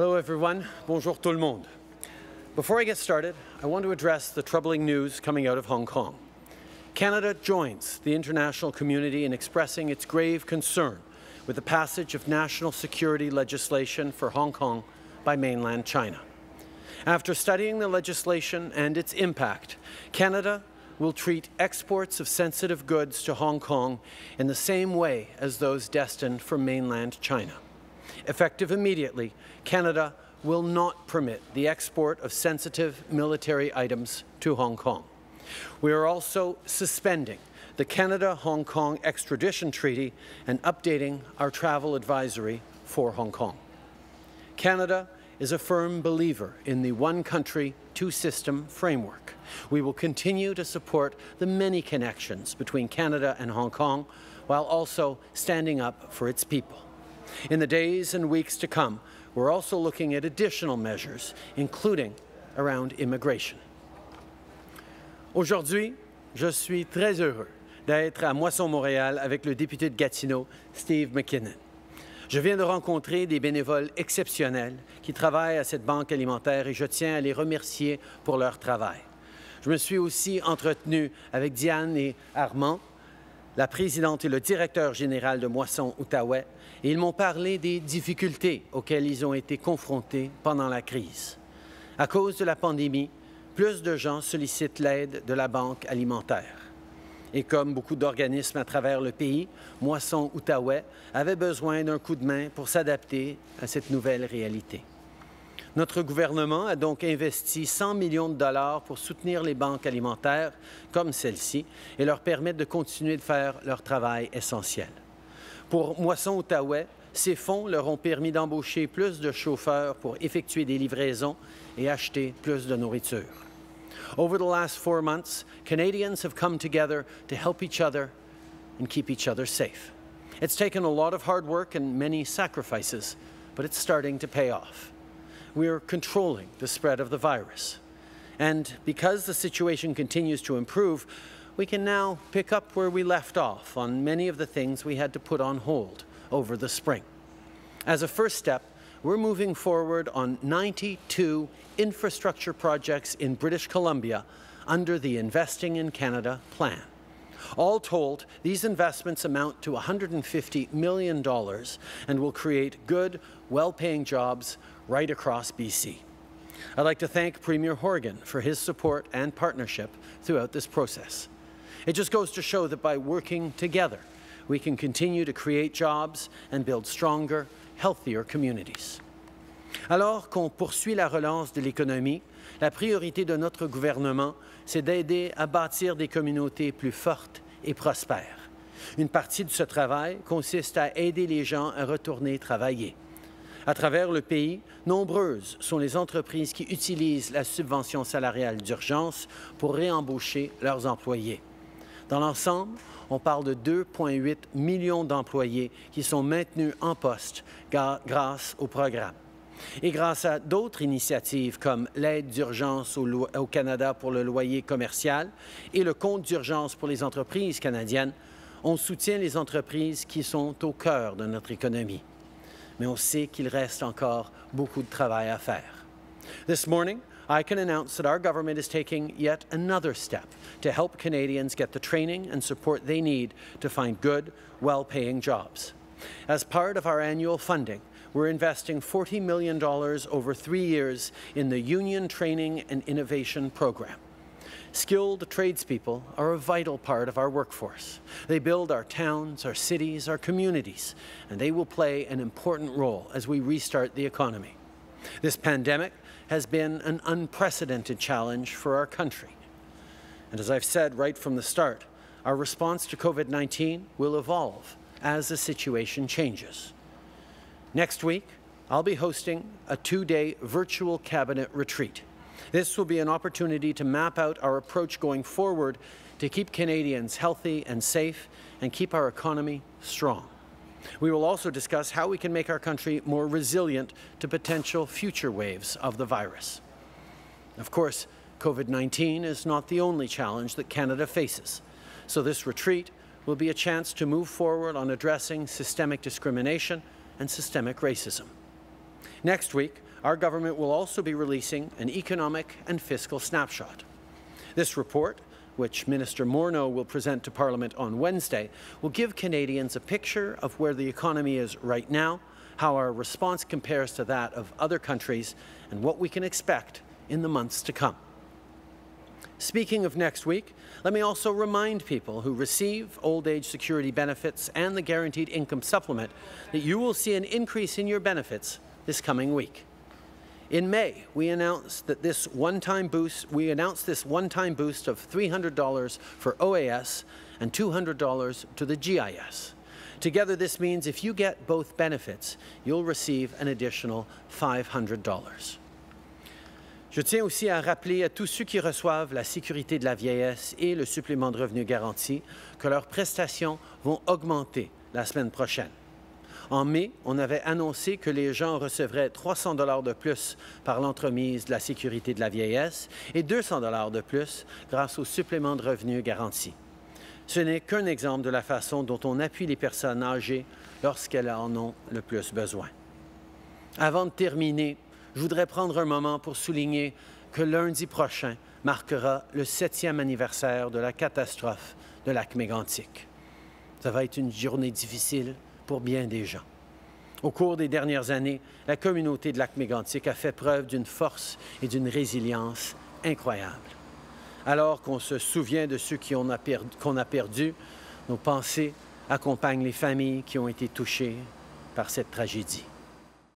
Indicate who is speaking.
Speaker 1: Hello, everyone. Bonjour tout le monde. Before I get started, I want to address the troubling news coming out of Hong Kong. Canada joins the international community in expressing its grave concern with the passage of national security legislation for Hong Kong by mainland China. After studying the legislation and its impact, Canada will treat exports of sensitive goods to Hong Kong in the same way as those destined for mainland China. Effective immediately, Canada will not permit the export of sensitive military items to Hong Kong. We are also suspending the Canada-Hong Kong extradition treaty and updating our travel advisory for Hong Kong. Canada is a firm believer in the one country, two system framework. We will continue to support the many connections between Canada and Hong Kong while also standing up for its people. In the days and weeks to come, we're also looking at additional measures, including around immigration. Aujourd'hui, je suis très heureux d'être à Moisson-Montréal avec le député de Gatineau, Steve McKinnon. Je viens de rencontrer des bénévoles exceptionnels qui travaillent à cette banque alimentaire et je tiens à les remercier pour leur travail. Je me suis aussi entretenu avec Diane et Armand, la présidente et le directeur général de Moisson-Outaouais, et ils m'ont parlé des difficultés auxquelles ils ont été confrontés pendant la crise. À cause de la pandémie, plus de gens sollicitent l'aide de la Banque alimentaire. Et comme beaucoup d'organismes à travers le pays, Moisson Outaouais avait besoin d'un coup de main pour s'adapter à cette nouvelle réalité. Notre gouvernement a donc investi 100 millions de dollars pour soutenir les banques alimentaires comme celle-ci et leur permettre de continuer de faire leur travail essentiel. Pour Moisson-Outaouais, ces fonds leur ont permis d'embaucher plus de chauffeurs pour effectuer des livraisons et acheter plus de nourriture. Over the last four months, Canadians have come together to help each other and keep each other safe. It's taken a lot of hard work and many sacrifices, but it's starting to pay off. We are controlling the spread of the virus. And because the situation continues to improve, we can now pick up where we left off on many of the things we had to put on hold over the spring. As a first step, we're moving forward on 92 infrastructure projects in British Columbia under the Investing in Canada plan. All told, these investments amount to $150 million and will create good, well-paying jobs right across BC. I'd like to thank Premier Horgan for his support and partnership throughout this process. It just goes to show that by working together, we can continue to create jobs and build stronger, healthier communities. Alors qu'on poursuit la relance de l'économie, la priorité de notre gouvernement, c'est d'aider à bâtir des communautés plus fortes et prospères. Une partie de ce travail consiste à aider les gens à retourner travailler. À travers le pays, nombreuses sont les entreprises qui utilisent la subvention salariale d'urgence pour réembaucher leurs employés. Dans l'ensemble, on parle de 2,8 millions d'employés qui sont maintenus en poste grâce au programme. Et grâce à d'autres initiatives comme l'aide d'urgence au, Canada pour le loyer commercial et le compte d'urgence pour les entreprises canadiennes, on soutient les entreprises qui sont au cœur de notre économie. Mais on sait qu'il reste encore beaucoup de travail à faire. This morning, I can announce that our government is taking yet another step to help Canadians get the training and support they need to find good, well-paying jobs. As part of our annual funding, we're investing $40 million over three years in the Union Training and Innovation Program. Skilled tradespeople are a vital part of our workforce. They build our towns, our cities, our communities, and they will play an important role as we restart the economy. This pandemic has been an unprecedented challenge for our country. And as I've said right from the start, our response to COVID-19 will evolve as the situation changes. Next week, I'll be hosting a two-day virtual cabinet retreat. This will be an opportunity to map out our approach going forward to keep Canadians healthy and safe and keep our economy strong. We will also discuss how we can make our country more resilient to potential future waves of the virus. Of course, COVID-19 is not the only challenge that Canada faces, so this retreat will be a chance to move forward on addressing systemic discrimination and systemic racism. Next week, our government will also be releasing an economic and fiscal snapshot. This report, which Minister Morneau will present to Parliament on Wednesday, will give Canadians a picture of where the economy is right now, how our response compares to that of other countries, and what we can expect in the months to come. Speaking of next week, let me also remind people who receive old age security benefits and the guaranteed income supplement that you will see an increase in your benefits this coming week. In May, we announced that this one-time boost, we announced this one-time boost of $300 for OAS and $200 to the GIS. Together, this means if you get both benefits, you'll receive an additional $500. Je tiens aussi à rappeler à tous ceux qui reçoivent la sécurité de la vieillesse et le supplément de revenu garanti que leurs prestations vont augmenter la semaine prochaine. En mai, on avait annoncé que les gens recevraient 300 dollars de plus par l'entremise de la sécurité de la vieillesse et 200 dollars de plus grâce au supplément de revenu garanti. Ce n'est qu'un exemple de la façon dont on appuie les personnes âgées lorsqu'elles en ont le plus besoin. Avant de terminer, je voudrais prendre un moment pour souligner que lundi prochain marquera le septième anniversaire de la catastrophe de lac mégantic. Ça va être une journée difficile, pour bien des gens. Au cours des dernières années, la communauté de lac mégantic a fait preuve d'une force et d'une résilience incroyables. Alors qu'on se souvient de ceux qu'on a, perdu, a perdus, nos pensées accompagnent les familles qui ont été touchées par cette tragédie.